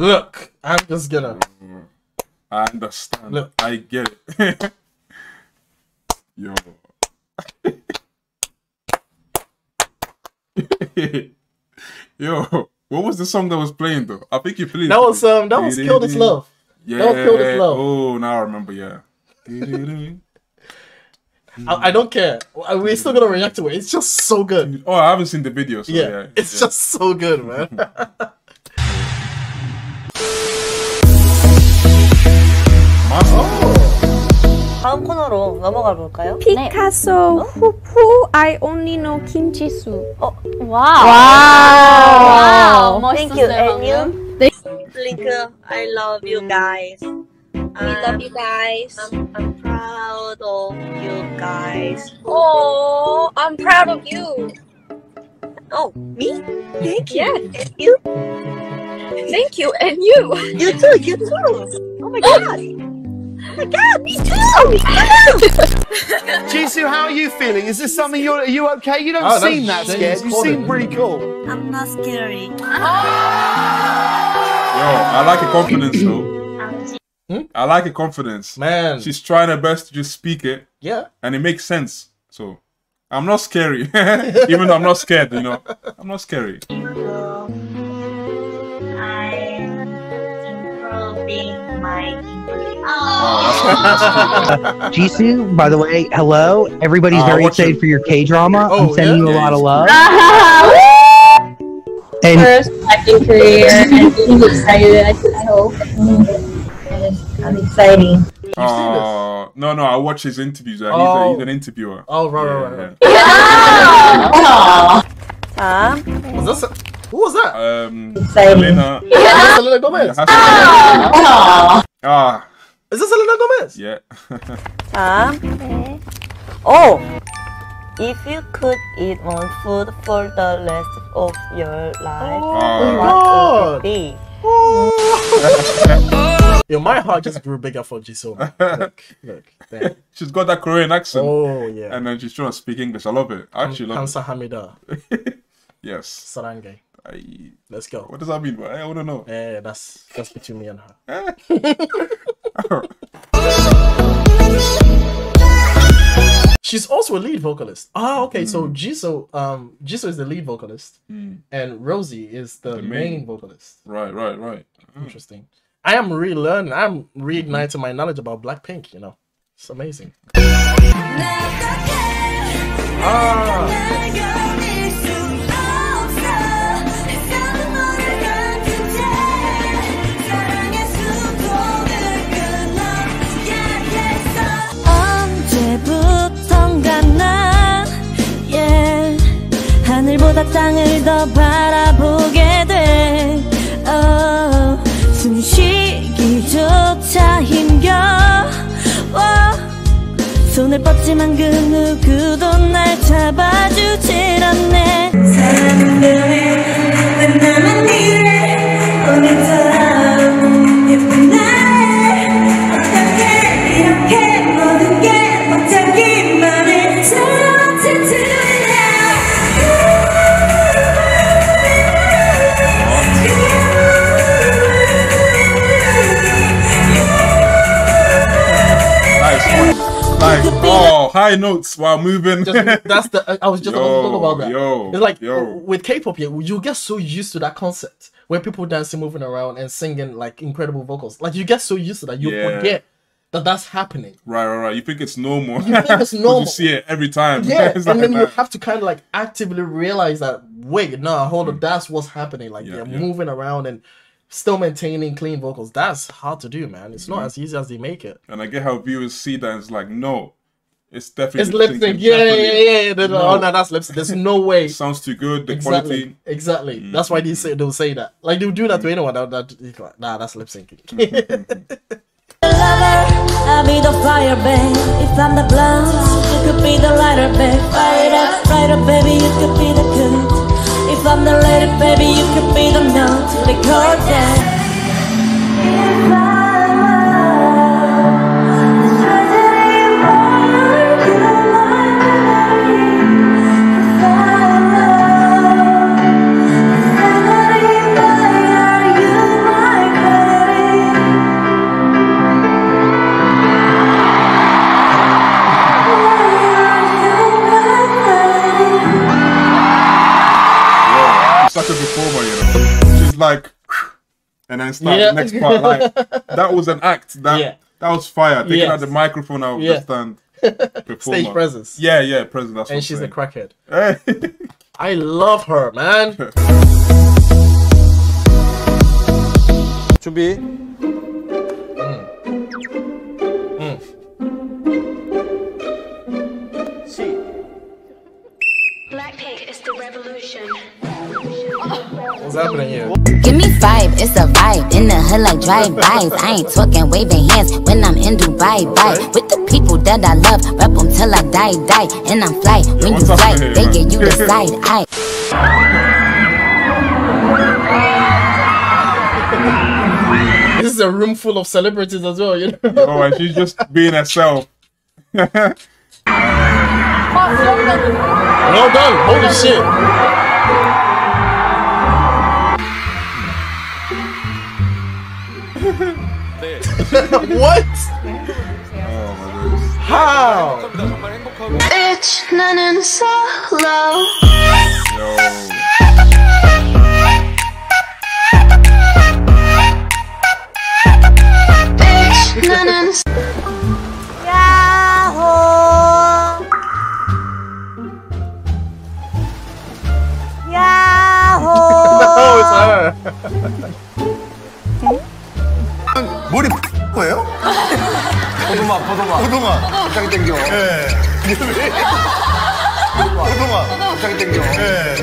Look, I'm just gonna. I understand. Look. I get it. Yo. Yo, what was the song that was playing though? I think you played. That was um. That was Kill This Love. Yeah. That was Kill This Love. Oh, now I remember. Yeah. I, I don't care. We're still gonna react to it. It's just so good. Oh, I haven't seen the video. So yeah, yeah, it's yeah. just so good, man. 다음 코너로 넘어가 볼까요? 피카소 후후 I only know 김지수. 어, 와우. 와우. Thank you. And you? 네. Blink, I love you guys. We love you guys. I'm, I'm proud of you guys. Oh, I'm proud of you. Oh, me? Thank you. Yeah. And you? Thank you, and you. You too, you too. Oh my god. My god, me too. Jisoo, how are you feeling? Is this something you're? Are you okay? You don't Oh, seem that scared. You seem pretty cool. I'm not scary. Yo, I like her confidence though. Hmm? I like her confidence. Man, She's trying her best to just speak it, yeah. and it makes sense. So, I'm not scary, even though I'm not scared. You know, I'm not scary. Oh, Jisoo, by the way, hello. Everybody's Uh, very excited your- for your K drama. Oh, I'm sending yeah? you a lot of love. And And first acting career, and he's excited. I could tell. I'm excited. Uh, no, no, I watch his interviews. Uh, he's, a, Oh. he's an interviewer. Oh, right, right, right, Yeah, 자, Was this? Who was that? Um, Selena. Yeah, Selena Gomez. Yeah, has to- Ah, Is this Selena Gomez? yeah. 자. Oh, if you could eat one food for the rest of your life, Oh, what would it be? Yo, my heart just grew bigger for Jisoo. man. Look, look, damn. She's got that Korean accent. Oh yeah. And then she's trying to speak English. I love it. I actually love Kamsa Hamida. Yes. Sarange. I- Let's go. What does that mean? bro? I want to know. Yeah, that's that's between me and her. She's also a lead vocalist. Ah, okay. So Hmm. Jisoo, um, Jisoo is the lead vocalist, and Rosé is the, The main. main. vocalist. Right, right, right. Interesting. I am relearning. I'm reigniting my knowledge about Blackpink. You know, it's amazing. 언 보다 땅을 더 바라보게 돼. Oh, 숨쉬기조차 힘겨워 손을 뻗지만 그 누구도 날 잡아주질 않네. 사랑은 그래 난 나만 이래. 오늘처럼 Like, oh, high notes while moving. Just, that's the. I- was just about to talk about that. Yo, it's like yo. with K-pop, you get so used to that concept where people dancing, moving around, and singing like incredible vocals. Like you get so used to that, you Yeah. forget that that's happening. Right, right, right. You think it's normal. You think it's normal. You see it every time. Yeah, and like then you have to kind of like actively realize that wait, nah, hold on, that's what's happening. Like Mm. Yeah, they're yeah. moving around and still maintaining clean vocals. That's hard to do, man. It's Mm-hmm. not as easy as they make it. And I get how viewers see that it's like, no, it's definitely It's lip sync. Yeah, yeah, yeah, yeah. They're Oh no, that's lip sync. There's no way. sounds too good. The exactly, quality. Mm. exactly. Mm-hmm. That's why they say they'll say that. Like they'll do that mm. to anyone. That, that nah, that's lip syncing. Mm-hmm, mm-hmm. I'll be the fire, babe. If I'm the blunt, you could be the lighter, babe. Fire it up, right baby. You could be the good. If I'm the lady, baby, you could be the note to the like, and then start Yeah. the next part. Like that was an act. That Yeah. that was fire. Taking Yes. out the microphone out of Yeah. the stand. Stage presence. Yeah, yeah, presence. That's and she's a crackhead. I love her, man. to 준비. Mm. Mm. Blackpink is the revolution. What's happening here? Give me five, it's a vibe. In the hood like drive-bys. I ain't talking waving hands when I'm in Dubai. Bye. With the people that I love, rep them till I die, die. And I'm fly. When you fly, happening they here, get you man? the side eye. This is a room full of celebrities as well, you know. oh, and she's just being herself. Well done. Holy shit. what? How? Bitch, 나는 solo. Bitch, 나는 야호 No, it's her. 머리 거예요? 보도마, 보도마. 보도마. 갑자기 땡겨. 예. 이게 왜? 보도마. 갑자기 땡겨. 예.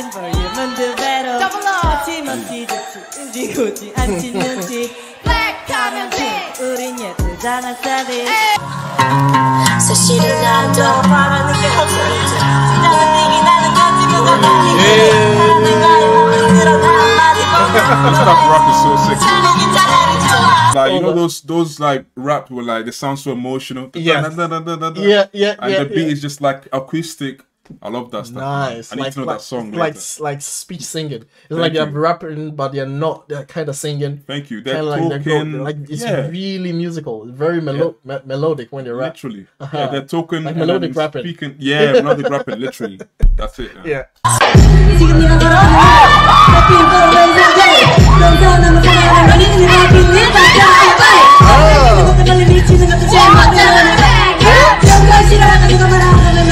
그렇게 못한 태도 가녀린 몸매 색깔이 낮은 볼륨은 두 배로 거침없이 좋지 지고지 않지 눈치 블랙하면 돼 우린 예쁘잖아 사비 사실은 난더 바라는 게 없어 나는 네게 나는 가지고 가는 This stuff rap is so sick. Like you know those those like rap where like they sound so emotional. Yeah. Yeah, Yeah, yeah, And yeah, the beat yeah. is just like acoustic. I love that stuff. man. Nice. I need like, to know like, that song. like, later. like speech singing. It's Thank like they're you. rapping, but they're not. They're kind of singing. Thank you. They're Kinda like, they're talking. go- like it's yeah. really musical. It's very melo- me- melodic when they rap. Literally. Uh-huh. Yeah, they're talking like melodic then rapping. Speaking. Yeah, melodic rapping. Literally. That's it. Yeah.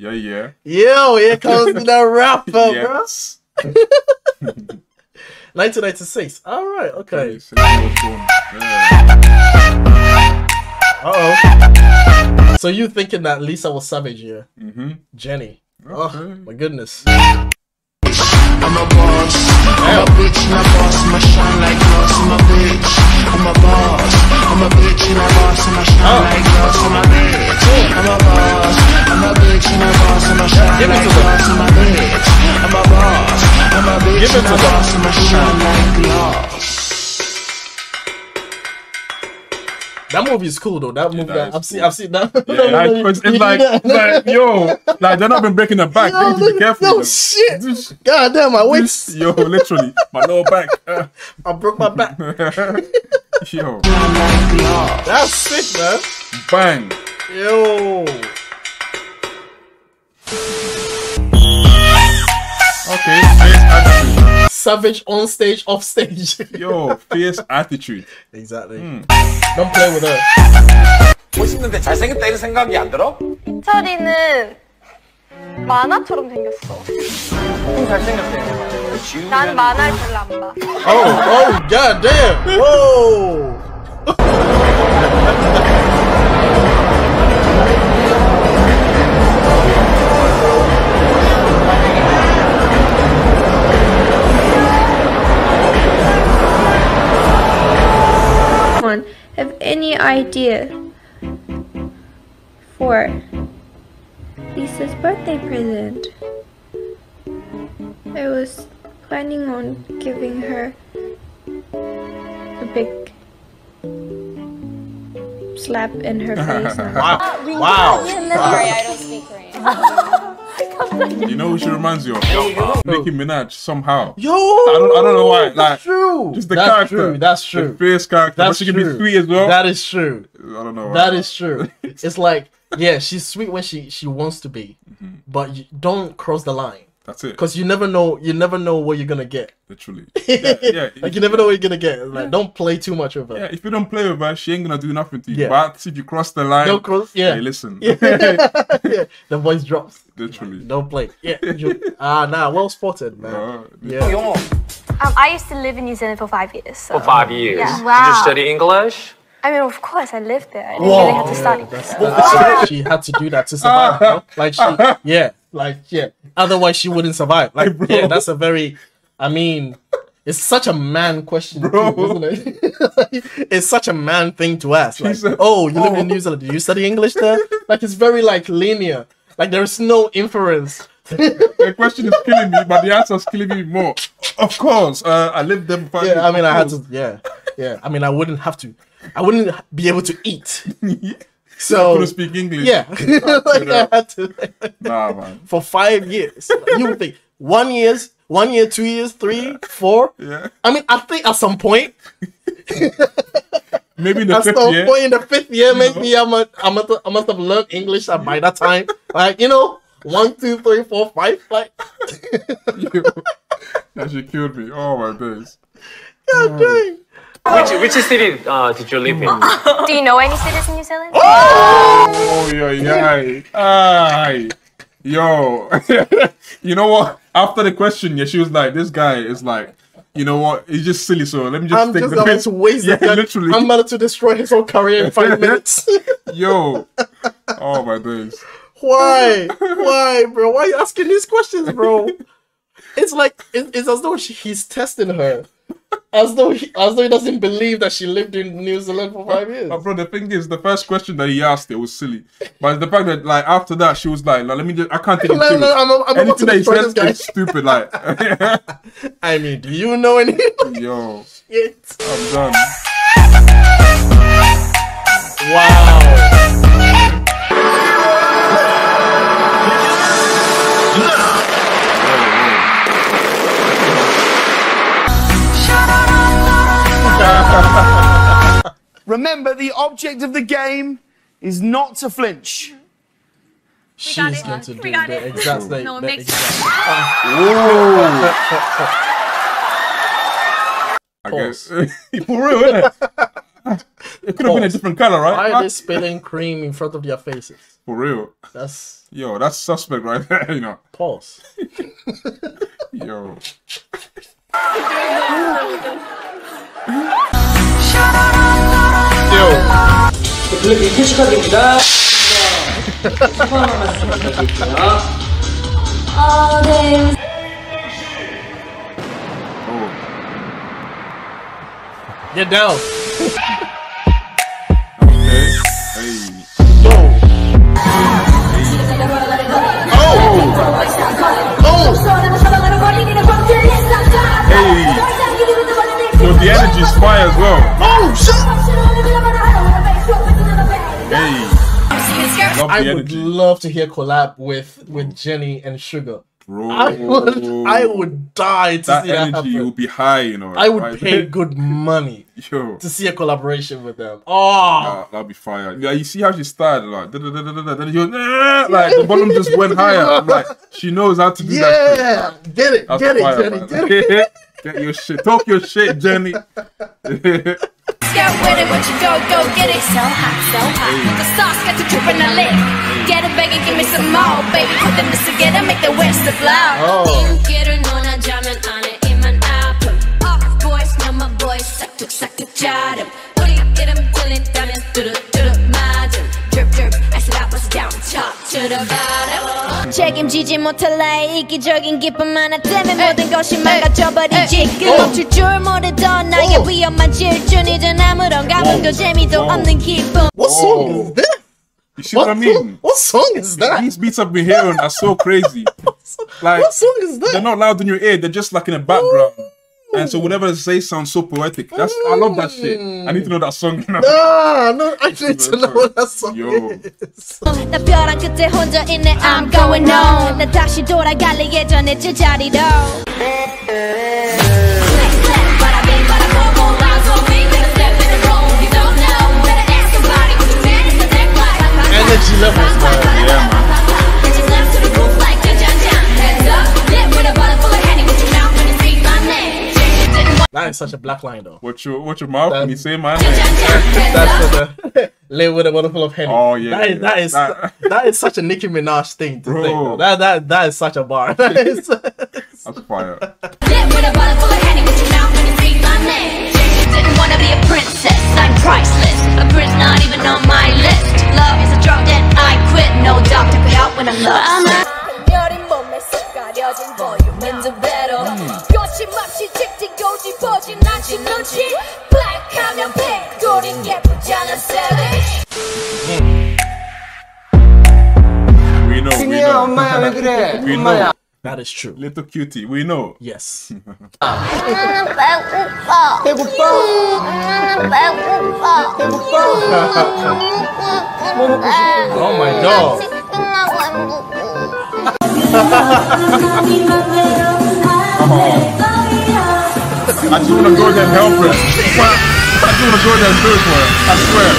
yeah, yeah. Yo, here comes the rapper, Yes. bro. 1996. All right. Okay. Uh oh. So you thinking that Lisa was savage here? Mm-hmm. Jennie. Oh my goodness. I'm a boss, I'm a bitch and a boss, and I shine like glass, I'm a bitch. I'm a boss, I'm a bitch and a boss, and I shine like glass, I'm a bitch. I'm a boss, I'm a bitch and a boss, and I shine like glass, I'm a bitch. I'm a boss, I'm a bitch and a boss, and I shine like glass. That movie is cool though. That movie, that I've is seen, I've seen that. Yeah, like, it's, it's like, like, yo, like they're not been breaking the back. Yo, they need to be careful. no though. shit. God damn, my waist. Yo, literally, my lower back. uh, I broke my back. yo, That's sick, man. bang. Yo. Okay, fierce attitude. Savage on stage, off stage. Yo, fierce attitude. Exactly. Hmm. Don't play with her. 멋있는데 잘생겼다 이런 생각이 안 들어? 철이는 만화처럼 생겼어. 좀 잘생겼대. 난 만화를 별로 안 봐. Oh, oh, god damn. Whoa. Have any idea for Lisa's birthday present? I was planning on giving her a big slap in her face. Wow. Wow. Sorry, I don't speak Korean. You know who she reminds you of? Nicki Minaj somehow. Yo, I don't, I don't know why. Like, That's true. just the That's character. true. That's The true. fierce character. That's but she can true. be sweet as well. That is true. I don't know. why. That is true. It's like, yeah, she's sweet when she she wants to be, mm-hmm. but you don't cross the line That's it. because you never know. You never know what you're gonna get. Literally. Yeah, yeah. like you never know what you're gonna get. Like, don't play too much of her. Yeah, if you don't play with her, she ain't gonna do nothing to you. Yeah. But if you cross the line, Don't cross. Yeah. hey, listen. Yeah. yeah. The voice drops. Literally. Don't play. Yeah. you- Ah, nah. Well spotted, man. Uh, Yeah. Um, I used to live in New Zealand for five years. So. For five years. Yeah. Did you study English? I mean, of course, I lived there. I didn't really have to study. That's- she had to do that to survive. bro. Like she, yeah, like yeah. Otherwise, she wouldn't survive. Like bro. yeah, that's a very. I mean, it's such a man question, too, isn't it? it's such a man thing to ask. Like, oh, you live in New Zealand. Do you study English there? Like it's very like linear. Like there is no inference. the question is killing me, but the answer is killing me more. Of course, uh, I lived there years. Yeah, I mean, I had to. Yeah, yeah. I mean, I wouldn't have to. I wouldn't be able to eat. I So couldn't speak English. Yeah, like I had to. Nah, man. for five years. you would think one years, one year, two years, three, four. Yeah. I mean, I think at some point, Maybe in the at fifth some year. point in the fifth year, maybe I'm a, I'm a, I must have learned English by that time. Like you know, one, two, three, four, five. Like, That she killed me. Oh my days. God dang. Which which city uh, did you live in? Do you know any cities in New Zealand? Oh yeah, yeah. Aye. Yo. you know what? After the question, yeah, she was like, this guy is like, you know what? He's just silly, so let me just I'm take just the about piss. to waste Yeah, the gun. literally. I'm about to destroy his whole career in five minutes. Yo. Oh my days. Why? Why, bro? Why are you asking these questions, bro? It's like it- it's as though she, he's testing her, as though he, as though he doesn't believe that she lived in New Zealand for five years. Uh, bro, the thing is, the first question that he asked it was silly, but the fact that like after that she was like, like let me just, I can't take it No, serious. no, I'm- I'm Anything that he destroy says guy. is stupid. Like, I mean, do you know any? yo, Shit. I'm done. Wow. Remember, the object of the game is not to flinch. She's going to do the exact same. No, it makes exact- I guess for real, innit? It could have been a different color, right? Why are they spilling cream in front of their faces? For real. That's yo, that's suspect right there. You know. Pause. Yo. 블랙이 캐시카드입니다. 소감 네. The energy's is fire as well. Oh shit! Hey. Love I would love to hear collab with with Jennie and Suga. Bro. I would, I would die to That see that energy happen. will be high, you know. I would right? pay good money Yo. to see a collaboration with them. Oh, Ah, that'd be fire. Yeah, you see how she started, like, da, da, da, da, da, da, then you go, like the bottom just went higher. I'm like, she knows how to do that. yeah, shit. get it, That's get it, fire, Jennie, man. get it. Get your shit. Talk your shit, Jennie. Get with it, what you go, go get it. So hot, so hot. The sauce got the lip. Get it, baby, give me some more, baby. Put them this together, make the west. Oh. Off my suck to suck to. Put it, get I said I was down top to the bottom 책임지지 못할래 이기적인 기쁨 하나 때문에 모든 것이 망가져버리지 그 멈출 줄 모르던 나의 위험한 질주이든 아무런 감흥도 재미도 없는 기쁨 What song is that? You see what, I mean? What song is that? These beats I've been hearing are so crazy. Like, What song is that? they're not loud in your ear. They're just like in the background. And so whatever they say sounds so poetic. That's I love that shit. I need to know that song now. Ah, no, I need to know what that song Yo. is. 나 벼랑 끝에 혼자 있네 I'm going on 나 다시 돌아갈래 예전에 제자리로 Energy levels, man. Yeah, man. That is such a black line, though. Watch your watch your mouth when you say my name. That's the lay with a bottle full of henny. Oh, yeah, that is That- that is such a Nicki Minaj thing to Bro. think. Though. That that that is such a bar. That is, That's fire. Didn't wanna be a princess, I'm priceless A prince not even on my list Love is a drug that I quit No doctor put out when I'm lost 난지 넘치 블랙하면 핑 우린 예쁘잖아 savage We know, we 승희야, know. 엄마야, 왜 그래? we 엄마야. know. that is true. Little cutie, we know. Yes. 배고파 배고파. 배고파 배고파. 뭐 먹고 싶은데? Oh my god. I just wanna go there and help her. I just wanna go there and do it for her. I swear.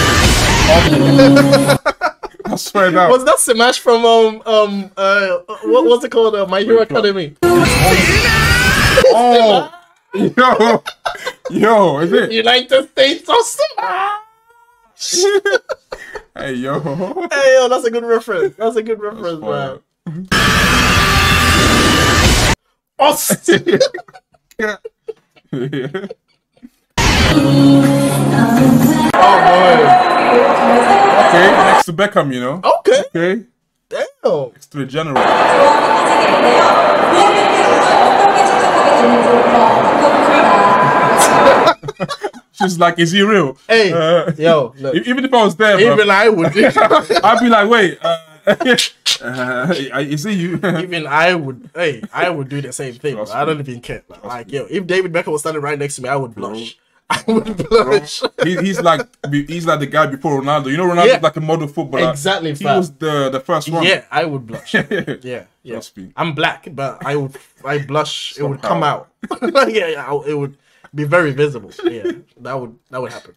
I swear down. Was that Smash from um um uh what what's it called? Uh, My Hero Academy. Oh, yo, yo, is it? United States of Smash. Hey, yo. Hey yo, that's a good reference. That's a good reference, man. Austin. Okay, next to Beckham, you know. Okay. Okay. Damn. Next to the general. She's like, is he real? Hey, Uh, yo, look. Even if I was there, bro, Even I would. I'd be like, wait, uh, uh, is it you? Even I would. Hey, I would do the same thing. I don't even care. Like, like, yo, if David Beckham was standing right next to me, I would blush. I would blush. he, he's like he's like the guy before Ronaldo. You know, Ronaldo's Yeah. like a model footballer. Exactly, He was the the first one. Yeah, I would blush. yeah, yeah. I'm black, but I would. I blush. It would come out. yeah, yeah. I- It would be very visible. Yeah, that would that would happen.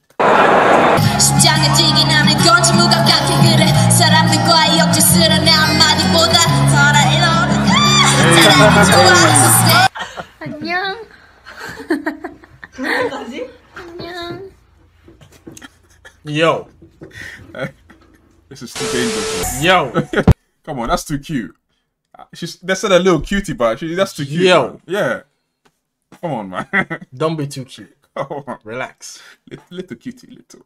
심장해지긴 하는 건지 무감각해 그래 사람들과의 역지스런 내 한마디보다 덜한 너를 사람이 좋아해서 안녕. 안녕. Yo, This is too dangerous. man. Yo. Come on, that's too cute. She's they said a little cutie, but she, that's too cute. Yo. man. Yeah. Come on, man. don't be too cute. Come on. Relax. Little, little cutie, little.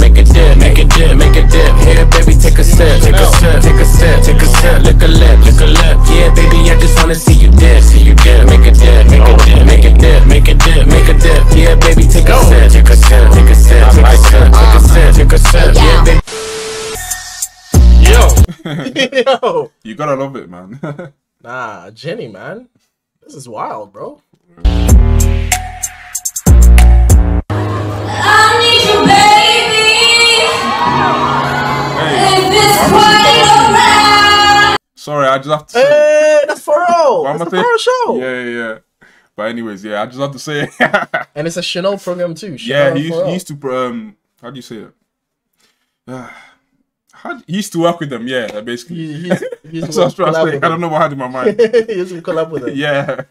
Make a dip, make a dip, make a dip. Here, baby, take a sip, take a sip, take a sip, take a sip. Lick a lip, lick a lip. Yeah, baby, I just wanna see you dip, see you dip. Make a dip, make a dip, make a dip, make a dip, make a dip. Yeah, baby, take a sip, take a sip, take a sip, take a sip, take a sip, take a sip. Yeah, baby. Yo, yo. You gotta love it, man. Nah, Jennie, man, this is wild, bro. I need you baby If it's quite Sorry, I just have to say. Hey, that's Pharrell. What am That's I the saying? Pharrell show. Yeah, yeah, yeah. But anyways, yeah, I just have to say. And it's a Chanel program too. yeah, he used, he used to um, how do you say it? How he used to work with them, yeah, basically. He- he's- he's That's what I was trying to say. I don't know what I had in my mind. he used to collab with him. yeah.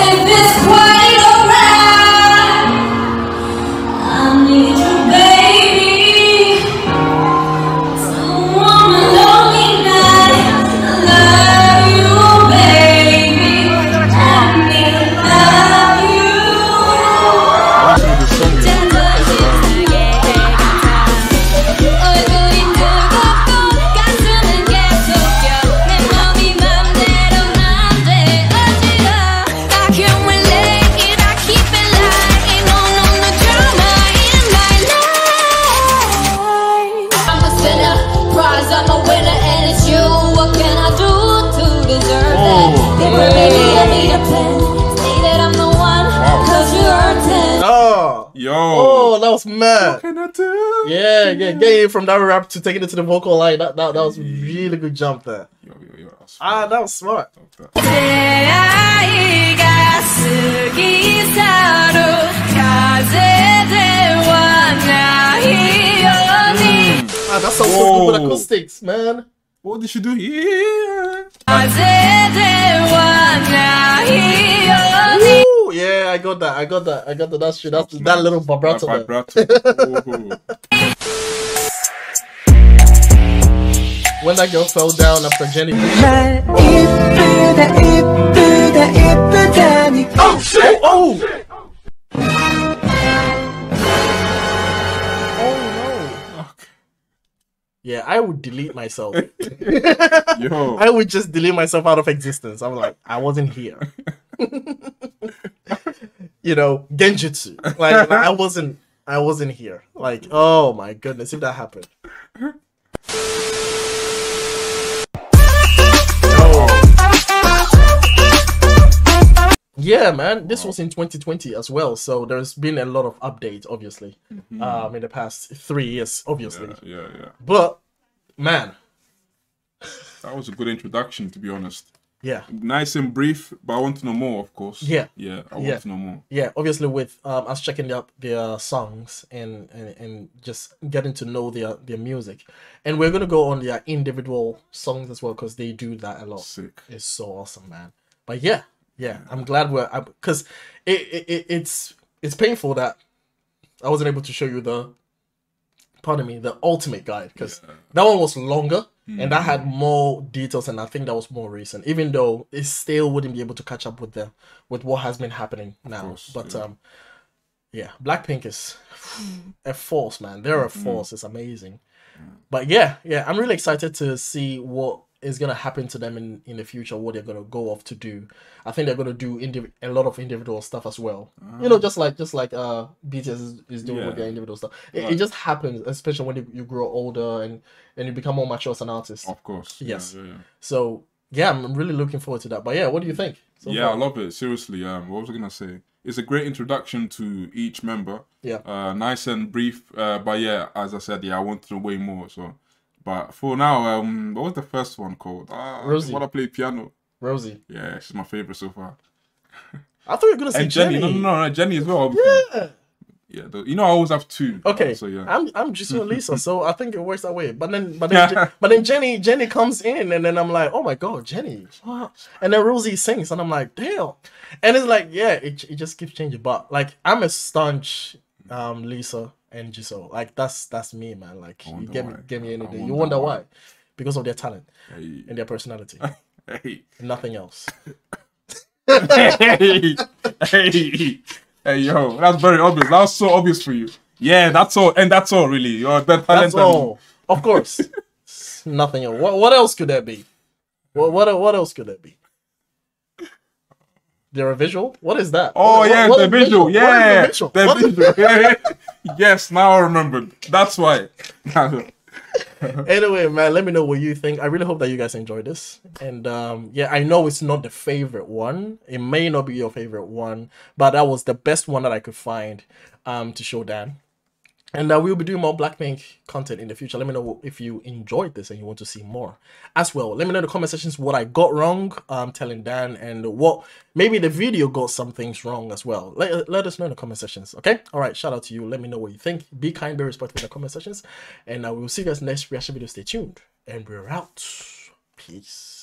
If it's quite alright I need that was mad. What can I do? Yeah, yeah, getting from that rap to taking it to the vocal line. That that, that was really good jump there. Ah, that was smart. Mm. Ah, that's sounds Whoa. so good acoustics, man. What did she do here? yeah, I got that. I got that. I got that. That's true. That's, that's that little vibrato. vibrato. when that girl fell down after Jennie. Oh shit! Oh. oh. Yeah, I would delete myself. I would just delete myself out of existence. I'm like, I wasn't here. you know, genjutsu. Like I wasn't I wasn't here. Like, oh my goodness, if that happened. Yeah, man, this was in 2020 as well, so there's been a lot of updates, obviously, Mhm. um, in the past three years, obviously. Yeah, yeah, yeah. But man, That was a good introduction, to be honest. Yeah. Nice and brief, but I want to know more, of course. Yeah. Yeah, I want yeah. to know more. Yeah, obviously with um, us checking up their songs and, and and just getting to know their their music, and we're gonna go on their individual songs as well because they do that a lot. Sick. It's so awesome, man. But yeah, yeah, I'm glad we're because it, it, it it's it's painful that I wasn't able to show you the pardon me the ultimate guide because that one was longer and that had more details and I think that was more recent even though it still wouldn't be able to catch up with the with what has been happening now. but yeah. um yeah Blackpink is a force man. They're a force. It's amazing. But yeah yeah I'm really excited to see what is gonna happen to them in in the future what they're gonna go off to do I think they're gonna do indiv- a lot of individual stuff as well you know just like just like uh BTS is, is doing with their individual stuff it, it just happens especially when you, you grow older and and you become more mature as an artist Of course. Yes yeah, yeah. so yeah I'm really looking forward to that but yeah what do you think so yeah, far? I love it. Seriously, um, what was I gonna say? It's a great introduction to each member. Yeah. Uh, nice and brief. Uh, but yeah, as I said, yeah, I wanted to way more. So, but for now, um, what was the first one called? Uh, Rosé. What I play piano. Rosé Yeah, she's my favorite so far. I thought you were gonna say and Jennie. Jennie, No, no, no, Jennie as well. yeah Yeah, the, you know, I always have two. Okay, So yeah. I'm I'm just with Lisa, so I think it works that way. But then but then but then Jennie Jennie comes in, and then I'm like, oh my god, Jennie, what? And then Rosé sings, and I'm like, damn. And it's like, yeah, it, it just keeps changing. But like, I'm a staunch um Lisa and so Like that's that's me, man. Like you get me get me any day. You wonder why? why. Because of their talent Hey. and their personality. Hey. Nothing else. hey, hey, hey, yo, that's very obvious. That was so obvious for you. Yeah, that's all, and that's all, really. You're that That's all. Of course. Nothing else. What what else could that be? What what what else could that be? There a visual? What is that? Oh What- yeah, what the is visual. What is Yeah, visual? the What is- visual. yes, now I remembered. That's why. anyway, man, let me know what you think. I really hope that you guys enjoyed this. And um, yeah, I know it's not the favorite one. It may not be your favorite one, but that was the best one that I could find um, to show Dan. And uh, we'll be doing more Blackpink content in the future. Let me know if you enjoyed this and you want to see more as well. Let me know in the comment sections what I got wrong, um, telling Dan, and what maybe the video got some things wrong as well. Let, let us know in the comment sections. Okay. All right. Shout out to you. Let me know what you think. Be kind, be respectful in the comment sections, and uh, we'll see you guys next reaction video. Stay tuned, and we're out. Peace.